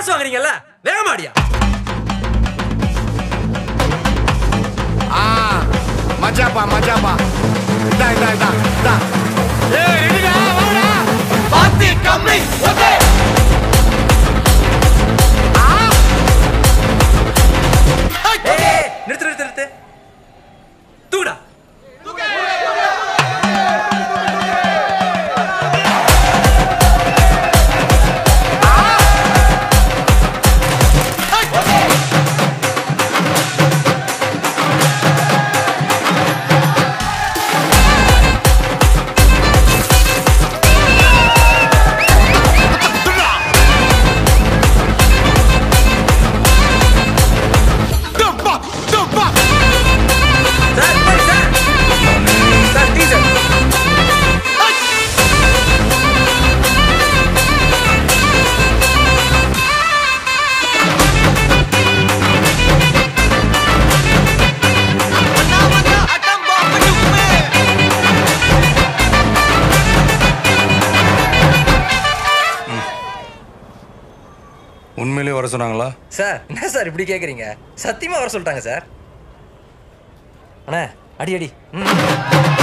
காசு வாங்குறீங்கல்ல வேகமாடியா ஆ மச்சாப்பா மச்சாப்பா. இதா இதா இதா இதா உண்மையிலேயே வர சொன்னாங்களா? சார் என்ன சார் இப்படி கேட்குறீங்க சத்தியமா வர சொல்லிட்டாங்க சார். அண்ணா அடி அடி. ம்.